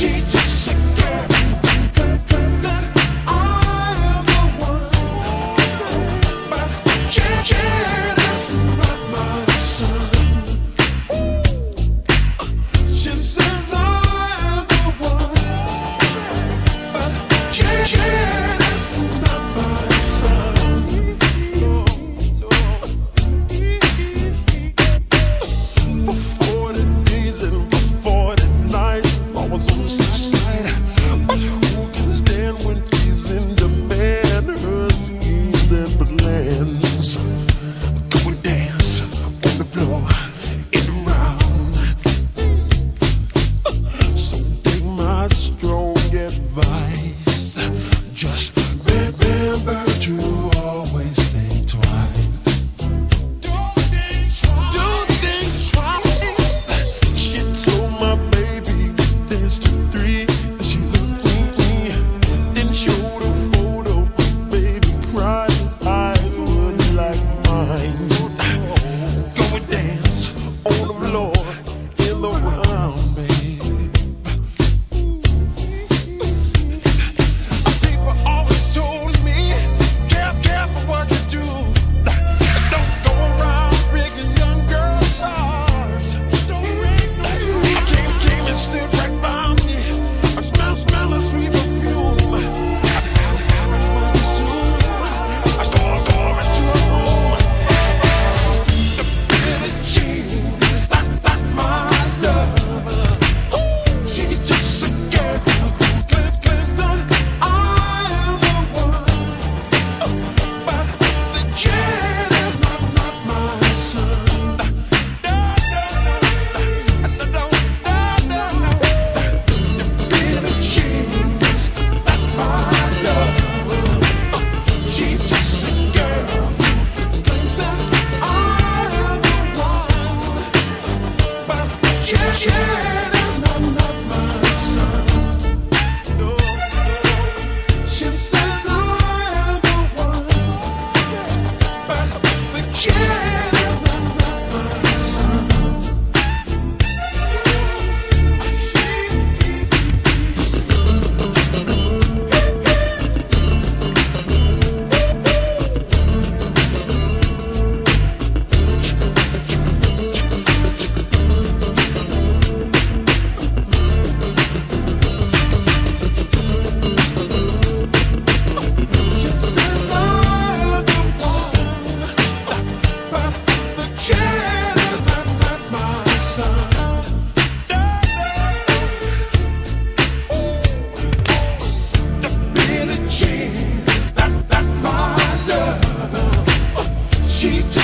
cheat. te